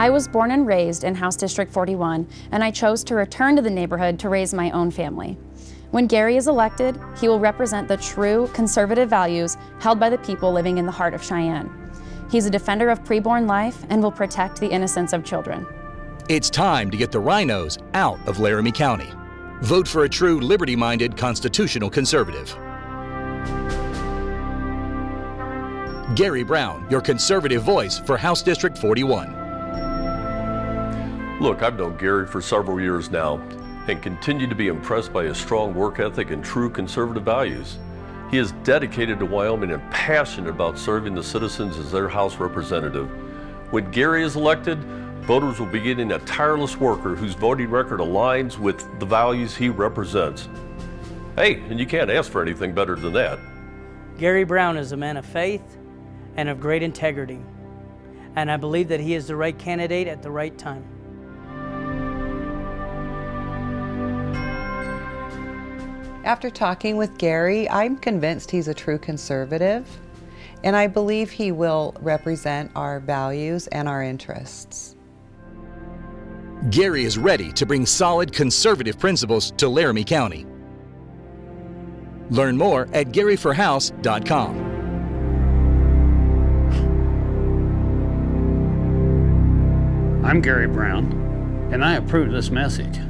I was born and raised in House District 41, and I chose to return to the neighborhood to raise my own family. When Gary is elected, he will represent the true conservative values held by the people living in the heart of Cheyenne. He's a defender of preborn life and will protect the innocence of children. It's time to get the RINOs out of Laramie County. Vote for a true liberty minded constitutional conservative. Gary Brown, your conservative voice for House District 41. Look, I've known Gary for several years now and continue to be impressed by his strong work ethic and true conservative values. He is dedicated to Wyoming and passionate about serving the citizens as their House representative. When Gary is elected, voters will be getting a tireless worker whose voting record aligns with the values he represents. Hey, and you can't ask for anything better than that. Gary Brown is a man of faith and of great integrity, and I believe that he is the right candidate at the right time. After talking with Gary, I'm convinced he's a true conservative, and I believe he will represent our values and our interests. Gary is ready to bring solid conservative principles to Laramie County. Learn more at garyforhouse.com. I'm Gary Brown, and I approve this message.